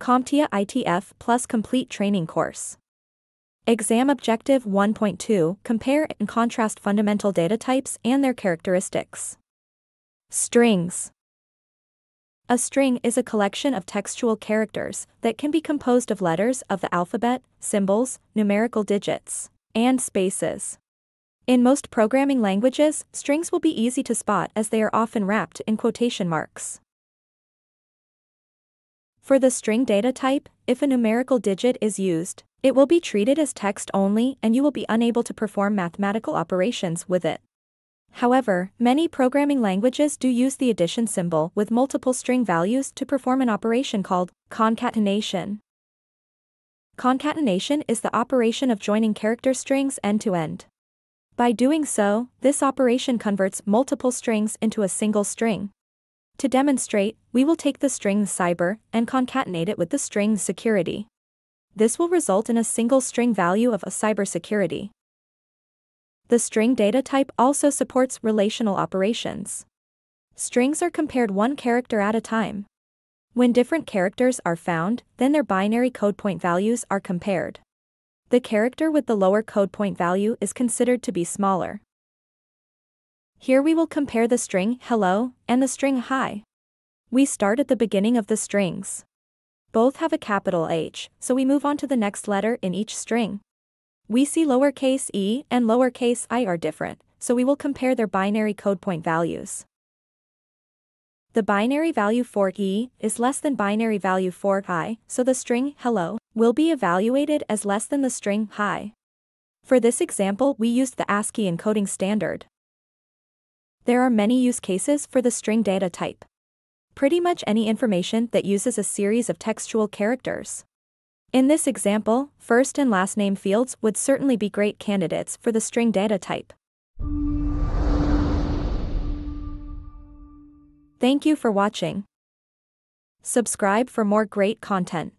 CompTIA ITF Plus Complete Training Course. Exam Objective 1.2 Compare and contrast fundamental data types and their characteristics. Strings. A string is a collection of textual characters that can be composed of letters of the alphabet, symbols, numerical digits, and spaces. In most programming languages, strings will be easy to spot as they are often wrapped in quotation marks. For the string data type, if a numerical digit is used, it will be treated as text only and you will be unable to perform mathematical operations with it. However, many programming languages do use the addition symbol with multiple string values to perform an operation called concatenation. Concatenation is the operation of joining character strings end to end. By doing so, this operation converts multiple strings into a single string. To demonstrate, we will take the string cyber and concatenate it with the string security. This will result in a single string value of a cybersecurity. The string data type also supports relational operations. Strings are compared one character at a time. When different characters are found, then their binary code point values are compared. The character with the lower code point value is considered to be smaller. Here we will compare the string hello and the string hi. We start at the beginning of the strings. Both have a capital H, so we move on to the next letter in each string. We see lowercase e and lowercase i are different, so we will compare their binary code point values. The binary value for e is less than binary value for i, so the string hello will be evaluated as less than the string hi. For this example we used the ASCII encoding standard. There are many use cases for the string data type. Pretty much any information that uses a series of textual characters. In this example, first and last name fields would certainly be great candidates for the string data type. Thank you for watching. Subscribe for more great content.